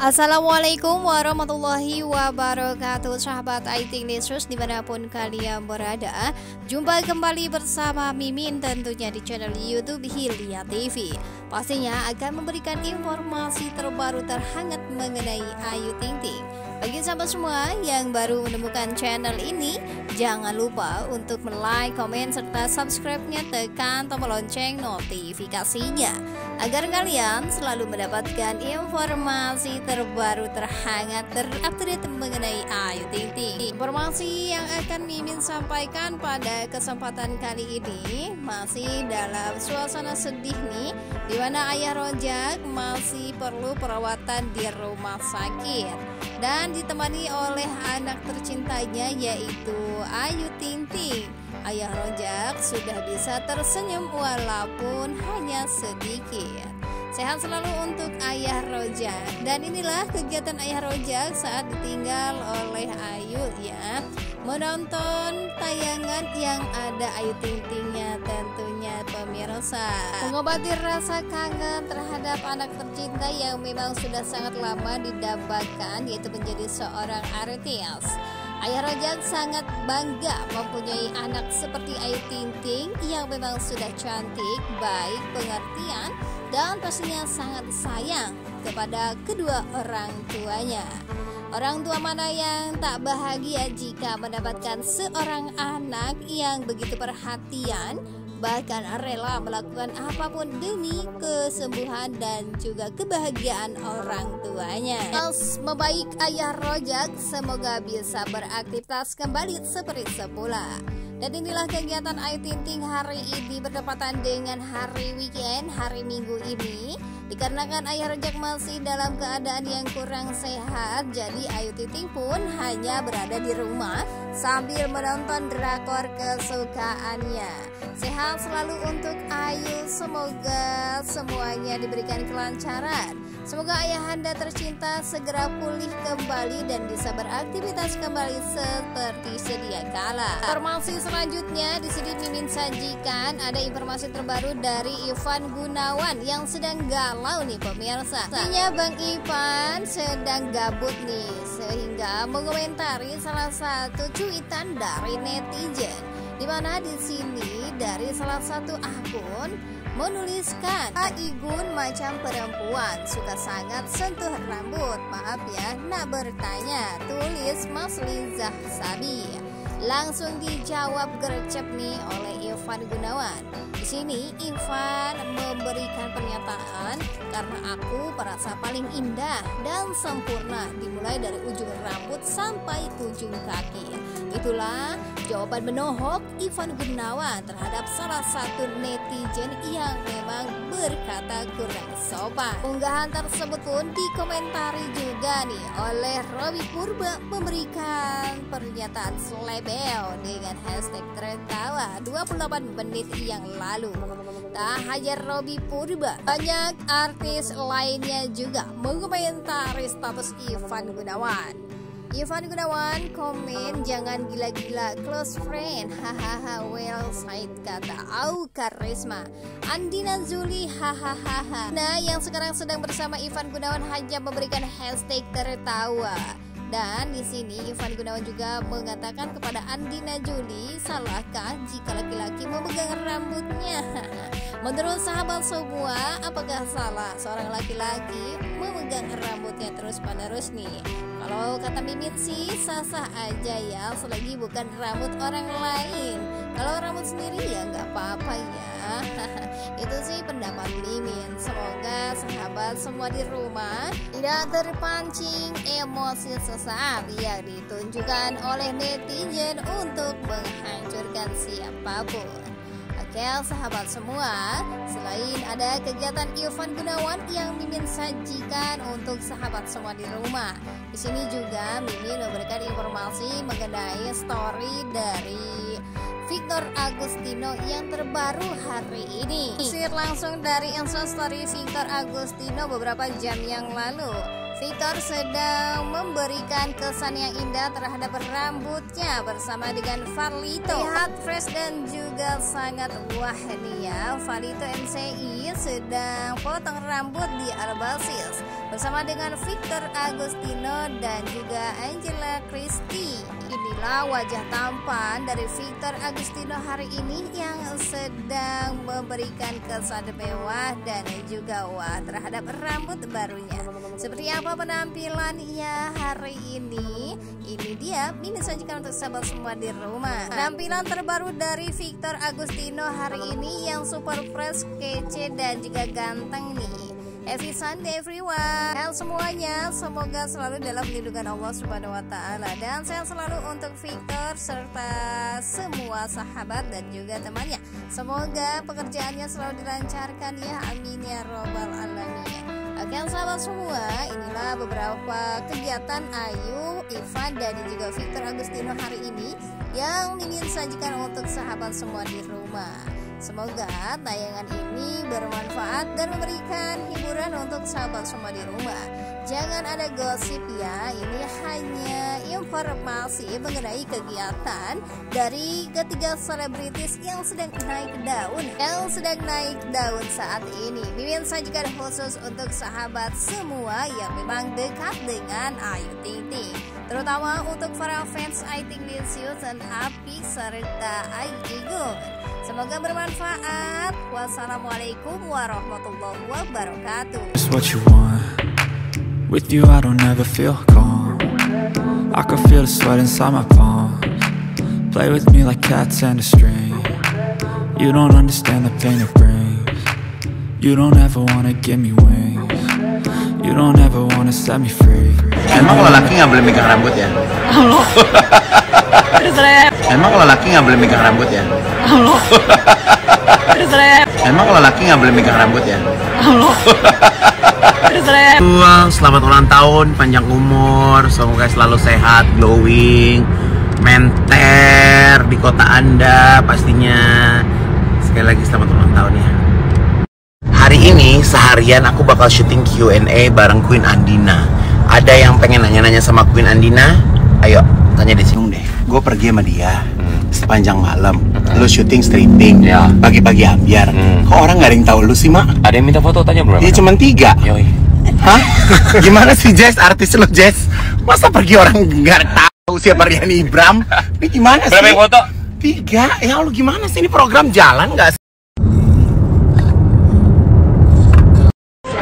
Assalamualaikum warahmatullahi wabarakatuh. Sahabat IT News di mana pun kalian berada Jumpa kembali bersama Mimin tentunya di channel Youtube Hilya TV Pastinya akan memberikan informasi terbaru terhangat mengenai Ayu Ting Ting. Bagi sahabat semua yang baru menemukan channel ini, jangan lupa untuk like, komen, serta subscribe-nya. Tekan tombol lonceng notifikasinya. Agar kalian selalu mendapatkan informasi terbaru terhangat terupdate mengenai Ayu Ting Ting. Informasi yang akan Mimin sampaikan pada kesempatan kali ini masih dalam suasana sedih nih, di mana ayah Rojak masih perlu perawatan di rumah sakit dan ditemani oleh anak tercintanya yaitu Ayu Ting Ting. Ayah Rojak sudah bisa tersenyum walaupun hanya sedikit. Sehat selalu untuk Ayah Rojak Dan inilah kegiatan Ayah Rojak saat ditinggal oleh Ayu ya. Menonton tayangan yang ada Ayu Ting Tingnya tentunya pemirsa. Mengobati rasa kangen terhadap anak tercinta yang memang sudah sangat lama didambakan Yaitu menjadi seorang artis. Ayah Rojak sangat bangga mempunyai anak seperti Ayu Ting Ting yang memang sudah cantik, baik, pengertian, dan pastinya sangat sayang kepada kedua orang tuanya. Orang tua mana yang tak bahagia jika mendapatkan seorang anak yang begitu perhatian, bahkan rela melakukan apa pun demi kesembuhan dan juga kebahagiaan orang tuanya. Mas membaik ayah Rojak semoga bisa beraktivitas kembali seperti semula. Dan inilah kegiatan Ayu Ting Ting hari ini bertepatan dengan hari weekend, hari Minggu ini. Dikarenakan ayah rejak masih dalam keadaan yang kurang sehat, jadi Ayu Ting pun hanya berada di rumah sambil menonton drakor kesukaannya. Sehat selalu untuk Ayu, semoga semuanya diberikan kelancaran. Semoga ayah anda tercinta segera pulih kembali dan bisa beraktivitas kembali seperti sedia kala. Informasi selanjutnya di sini Mimin sajikan ada informasi terbaru dari Ivan Gunawan yang sedang galau nih pemirsa Artinya Bang Ivan sedang gabut nih Sehingga mengomentari salah satu cuitan dari netizen Di mana di sini dari salah satu akun menuliskan Igun macam perempuan suka sangat sentuh rambut maaf ya nak bertanya tulis Mas Lizah Sabi langsung dijawab gercep nih oleh Ivan Gunawan. Di sini Ivan memberikan pernyataan karena aku merasa paling indah dan sempurna dimulai dari ujung rambut sampai ujung kaki. Itulah jawaban menohok Ivan Gunawan terhadap salah satu netizen yang memang berkata kurang sopan. Unggahan tersebut pun dikomentari juga nih oleh Robi Purba memberikan pernyataan seleb Bel dengan hashtag tertawa 28 menit yang lalu. Tak hanya Robby Purba, banyak artis lainnya juga mengomentari status Ivan Gunawan. Ivan Gunawan komen jangan gila-gila close friend hahaha well side kata au karisma Andina Zuli hahaha Nah yang sekarang sedang bersama Ivan Gunawan hanya memberikan hashtag tertawa dan di sini Ivan Gunawan juga mengatakan kepada Andina Juli, salahkah jika laki-laki memegang rambutnya? Menurut sahabat semua, apakah salah seorang laki-laki memegang rambutnya terus-menerus nih? Kalau kata Mimin sih sah-sah aja ya, selagi bukan rambut orang lain. Kalau rambut sendiri ya nggak apa-apa ya. Itu sih pendapat Mimin. Semoga sahabat semua di rumah tidak terpancing emosi sesaat yang ditunjukkan oleh netizen untuk menghancurkan siapa pun. Oke sahabat semua, selain ada kegiatan Ivan Gunawan yang Mimin sajikan untuk sahabat semua di rumah, di sini juga Mimin memberikan informasi mengenai story dari Victor Agustino yang terbaru hari ini. Sir langsung dari Instastory Victor Agustino beberapa jam yang lalu. Victor sedang memberikan kesan yang indah terhadap rambutnya bersama dengan Farlito. Lihat fresh dan juga sangat wah nih ya. Farlito MCI ini sedang potong rambut di Albasis bersama dengan Victor Agustino dan juga Angela Christie. Inilah wajah tampan dari Victor Agustino hari ini yang sedang memberikan kesan mewah dan juga wah terhadap rambut barunya. Seperti apa penampilannya hari ini? Ini dia mini sajikan untuk sahabat semua di rumah. Penampilan terbaru dari Victor Agustino hari ini yang super fresh, kece dan juga ganteng nih. Happy Sunday everyone. Halo semuanya. Semoga selalu dalam lindungan Allah subhanahu wa ta'ala. Dan sehat selalu untuk Victor Serta semua sahabat dan juga temannya. Semoga pekerjaannya selalu dilancarkan ya. Amin ya robbal alamin. Oke sahabat semua Inilah beberapa kegiatan Ayu, Ivan dan juga Victor Agustino hari ini Yang ingin sajikan untuk sahabat semua di rumah Semoga tayangan ini bermanfaat dan memberikan hiburan untuk sahabat semua di rumah. Jangan ada gosip ya, ini hanya informasi mengenai kegiatan dari ketiga selebritis yang sedang naik daun, yang sedang naik daun saat ini. Mimin sajikan khusus untuk sahabat semua yang memang dekat dengan Ayu Ting Ting, terutama untuk para fans Ayu Ting Lisius dan Api serta Ayu Igun. Semoga bermanfaat. Wassalamualaikum warahmatullahi wabarakatuh. what you want. With you, I don't ever feel calm. I can feel the sweat inside my palms. Play with me like cats and a string. You don't understand the pain it brings. You don't ever wanna give me wings. You don't ever wanna set me free. Emang kalau laki nggak boleh megang rambut ya? Allah. Terus saya, Emang kalau laki nggak boleh megang rambut ya? Allah. Terus saya, Emang kalau laki nggak boleh megang rambut ya? Allah. Tuang, selamat ulang tahun, panjang umur, semoga selalu sehat, glowing, menter di kota Anda pastinya. Sekali lagi selamat ulang tahun ya. Hari ini seharian aku bakal syuting Q&A bareng Queen Andina. Ada yang pengen nanya-nanya sama Queen Andina? Ayo, tanya di sini deh. Gue pergi sama dia sepanjang malam. Lu syuting stripping, Ya. pagi-pagi ambiar. Hmm. Kok orang nggak ada yang tahu lu sih, Mak? Ada yang minta foto tanya berapa? Dia cuma tiga. Yoi. Hah? Gimana sih Jess, artis lu Jess? Masa pergi orang nggak tahu siapa Rian Ibram? Ini gimana sih? Berapa foto? Tiga. Ya Allah gimana sih ini program jalan nggak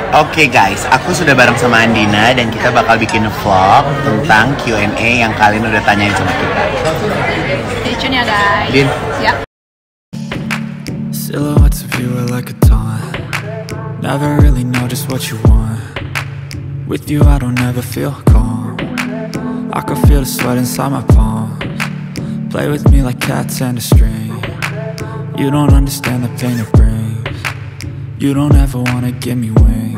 sih? Oke guys, aku sudah bareng sama Andina dan kita bakal bikin vlog tentang Q&A yang kalian udah tanyain sama kita. stay tune ya guys. Din, Ya. Silhouettes of you are like a taunt. Never really know just what you want. With you, I don't ever feel calm. I can feel the sweat inside my palms. Play with me like cats and a string. You don't understand the pain it brings. You don't ever wanna give me wings.